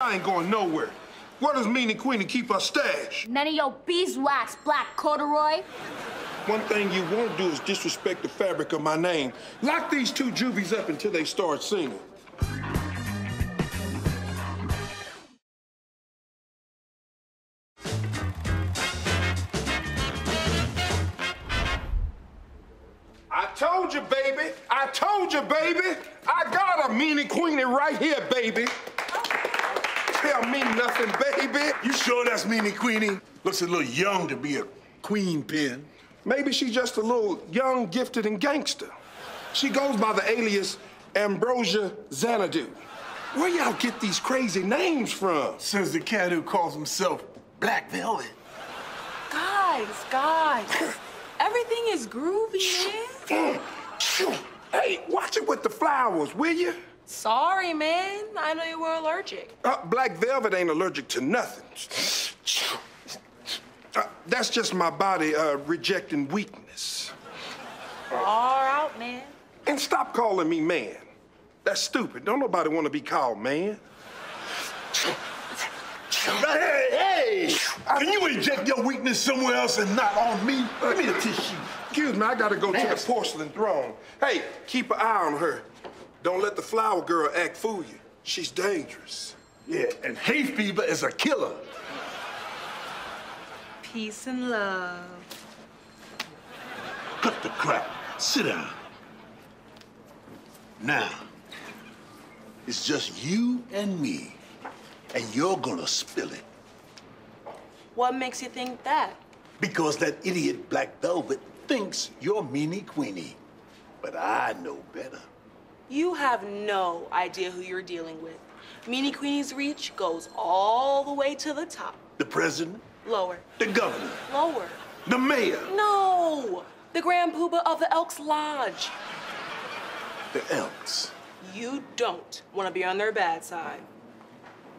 I ain't going nowhere. Where does Meanie Queenie keep her stash? None of your beeswax, black corduroy. One thing you won't do is disrespect the fabric of my name. Lock these two juvies up until they start singing. I told you, baby. I told you, baby. I got a meanie queenie right here, baby. Tell me nothing, baby. You sure that's Meanie Queenie? Looks a little young to be a queen pin. Maybe she's just a little young, gifted, and gangster. She goes by the alias Ambrosia Xanadu. Where y'all get these crazy names from? Says the cat who calls himself Black Velvet. Guys, guys. Everything is groovy, man. Hey, watch it with the flowers, will you? Sorry, man. I know you were allergic. Uh, Black Velvet ain't allergic to nothing. Uh, that's just my body uh, rejecting weakness. Far out, man. And stop calling me man. That's stupid. Don't nobody want to be called man. Hey, hey! Can you inject your weakness somewhere else and not on me? Give me a tissue. Excuse me, I gotta go to the porcelain throne. Hey, keep an eye on her. Don't let the flower girl act fool you. She's dangerous. Yeah, and hay fever is a killer. Peace and love. Cut the crap. Sit down. Now, it's just you and me, and you're gonna spill it. What makes you think that? Because that idiot Black Velvet thinks you're Meanie Queenie. But I know better. You have no idea who you're dealing with. Meanie Queenie's reach goes all the way to the top. The president, Lower. the governor, Lower. the mayor, No! The Grand Poobah of the Elks Lodge. the Elks. You don't want to be on their bad side.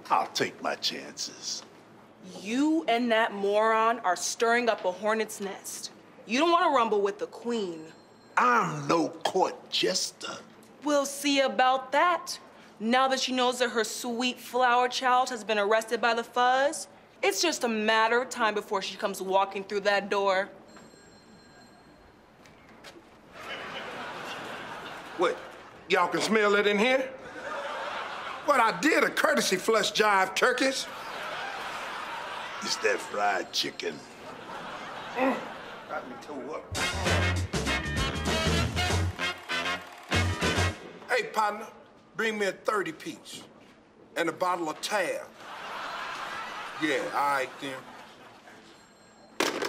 I'll take my chances. You and that moron are stirring up a hornet's nest. You don't want to rumble with the queen. I'm no court jester. We'll see about that. Now that she knows that her sweet flower child has been arrested by the fuzz, it's just a matter of time before she comes walking through that door. What? Y'all can smell it in here? What I did a courtesy flush jive turkeys. It's that fried chicken. Got me toe up. Hey, partner, bring me a 30 piece and a bottle of tab. Yeah, all right then.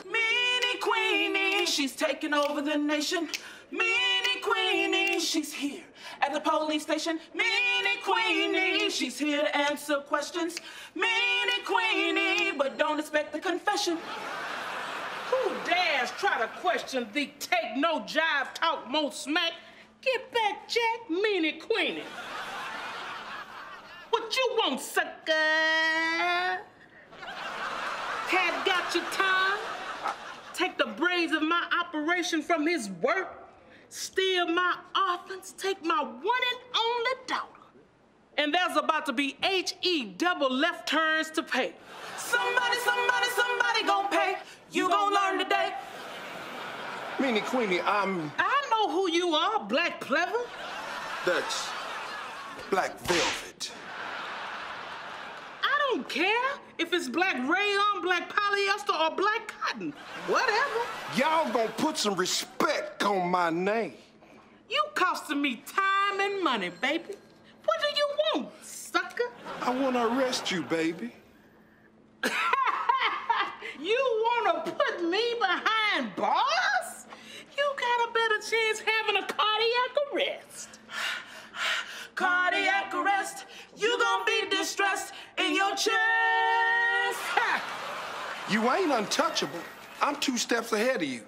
Meanie Queenie, she's taking over the nation. Meanie Queenie, she's here at the police station. Meanie Queenie, she's here to answer questions. Meanie Queenie, but don't expect the confession. Who dares try to question the take no jive, talk more smack? Get back, Jack, meanie queenie. What you want, sucker? Cat got your time? Take the brains of my operation from his work? Steal my orphans? Take my one and only daughter? And there's about to be H-E double left turns to pay. Somebody, somebody, somebody gonna pay. You gonna learn today. Meanie Queenie, I'm. I know who you are, Black Pleather. That's Black Velvet. I don't care if it's black rayon, black polyester, or black cotton. Whatever. Y'all gonna put some respect on my name. You costing me time and money, baby. What do you want, sucker? I wanna arrest you, baby. You wanna put me behind bars? You got a better chance cardiac arrest. Cardiac arrest. You gon' be distressed in your chest. You ain't untouchable. I'm two steps ahead of you.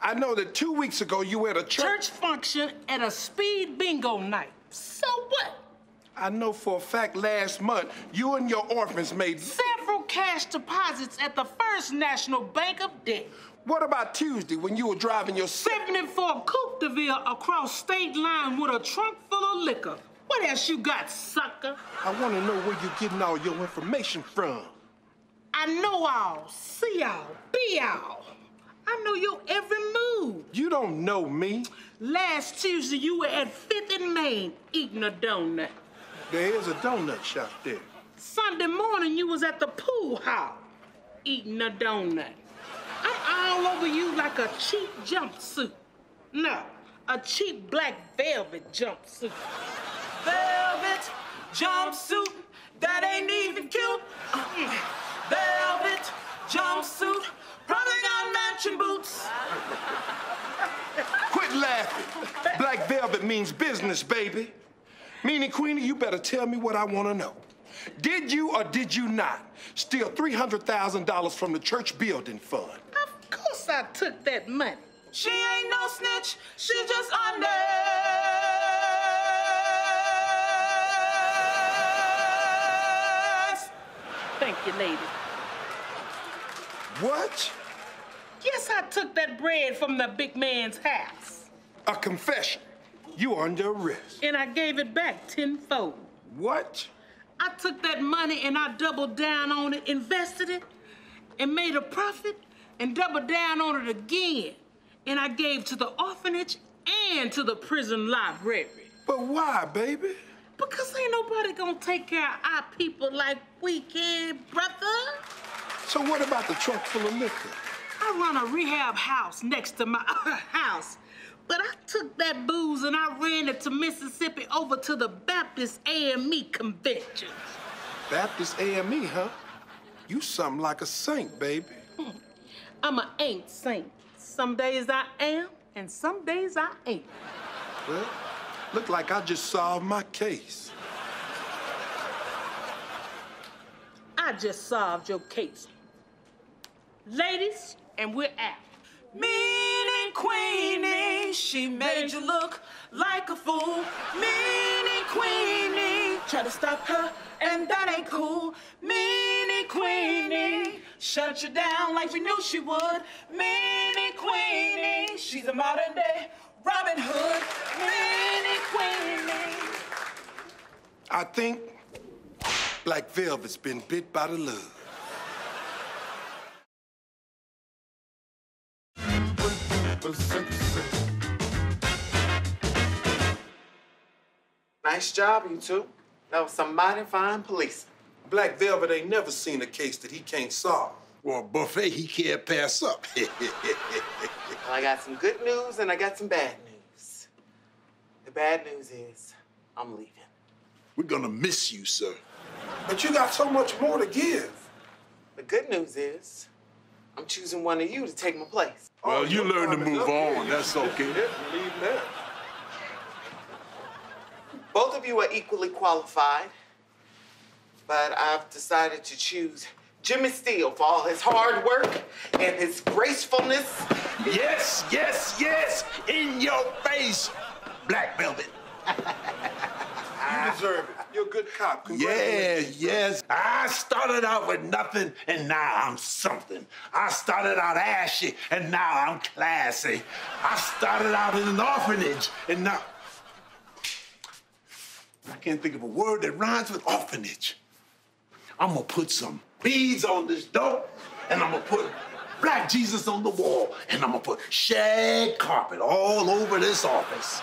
I know that two weeks ago you were at a church. Church function at a speed bingo night. So what? I know for a fact last month you and your orphans made. Several cash deposits at the First National Bank of Debt. What about Tuesday when you were driving your. se- 74 Coupe de Ville across state line with a trunk full of liquor. What else you got, sucker? I want to know where you're getting all your information from. I know all, see all, be all. I know your every move. You don't know me. Last Tuesday, you were at Fifth and Main eating a donut. There is a donut shop there. Sunday morning, you was at the pool hall eating a donut. I'm all over you like a cheap jumpsuit. No, a cheap black velvet jumpsuit. Velvet jumpsuit that ain't even cute. Uh, velvet jumpsuit, probably got matching boots. Quit laughing. Black velvet means business, baby. Meanie, Queenie, you better tell me what I want to know. Did you or did you not steal $300,000 from the church building fund? Of course I took that money. She ain't no snitch, she just honest. Thank you, lady. What? Yes, I took that bread from the big man's house. A confession. You are under arrest. And I gave it back tenfold. What? I took that money and I doubled down on it, invested it, and made a profit, and doubled down on it again. And I gave to the orphanage and to the prison library. But why, baby? Because ain't nobody gonna take care of our people like we can, brother. So what about the trunk full of liquor? I run a rehab house next to my house. But I took that booze and I ran it to Mississippi over to the Baptist AME convention. Baptist AME, huh? You something like a saint, baby. Hmm. I'm a ain't saint. Some days I am, and some days I ain't. Well, look like I just solved my case. I just solved your case. Ladies, and we're out. Meanie Queenie, she made you look like a fool. Meanie Queenie, try to stop her, and that ain't cool. Meanie Queenie, shut you down like we knew she would. Meanie Queenie, she's a modern day Robin Hood. Meanie Queenie. I think Black Velvet's been bit by the love. Nice job, you two. That was some mighty fine policing. Black Velvet ain't never seen a case that he can't solve. Or a buffet he can't pass up. Well, I got some good news and I got some bad news. The bad news is I'm leaving. We're gonna miss you, sir. But you got so much more to give. The good news is I'm choosing one of you to take my place. Well, oh, you learn to move up here. on. That's okay. leave now. Both of you are equally qualified, but I've decided to choose Jimmy Steele for all his hard work and his gracefulness. Yes, yes, yes! In your face, Black Velvet. You deserve it. You're a good cop. Yes, Congratulations. yes. I started out with nothing, and now I'm something. I started out ashy, and now I'm classy. I started out in an orphanage, and now. I can't think of a word that rhymes with orphanage. I'm gonna put some beads on this door, and I'm gonna put Black Jesus on the wall, and I'm gonna put shag carpet all over this office.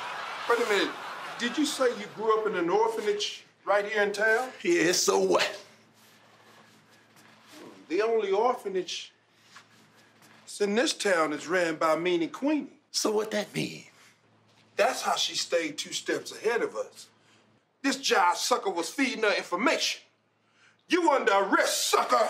Wait a minute. Did you say you grew up in an orphanage right here in town? Yeah, so what? The only orphanage that's in this town is ran by Meanie Queenie. So what that mean? That's how she stayed two steps ahead of us. This jive sucker was feeding her information. You under arrest, sucker.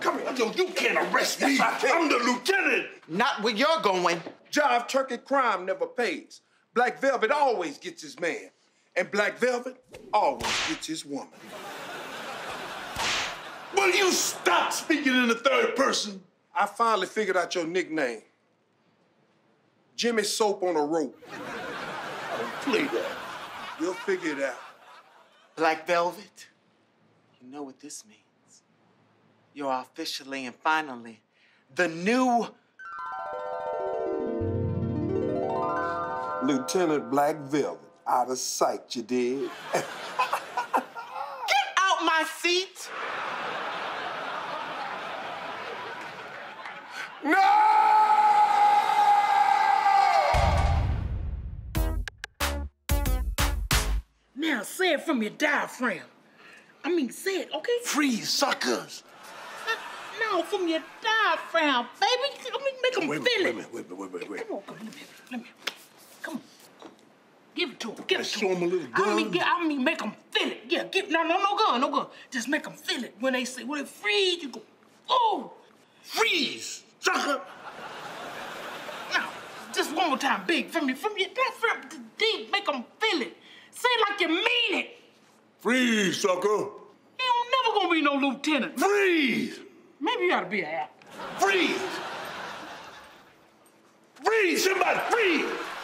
Come here. Yo, you can't arrest me. Yes, I can. I'm the lieutenant. Not where you're going. Jive turkey crime never pays. Black Velvet always gets his man. And Black Velvet always gets his woman. Will you stop speaking in the third person? I finally figured out your nickname. Jimmy Soap on a rope. I don't Play that. You'll figure it out. Black Velvet, you know what this means. You're officially and finally the new Lieutenant Black Velvet. Out of sight, you did. Get out my seat. No! Now say it from your diaphragm. I mean, say it, okay? Freeze, suckers. No, from your diaphragm, baby. Let me make them Wait feel minute, it. wait a minute, wait a minute, wait. Come on, come on, let me, let me. Come on. Give it to him. Give it to Show him. 'em a little gun. I mean, get, I mean, make them feel it. Yeah, give no, no, no gun, no gun. Just make them feel it. When they say, when they freeze, you go, oh. Freeze, sucker. Now, just one more time, big, from your, from your diaphragm deep. Make them feel it. Say it like you mean it. Freeze, sucker gonna be no lieutenant. Freeze! Maybe you ought to be a actor. Freeze! Freeze! Somebody freeze!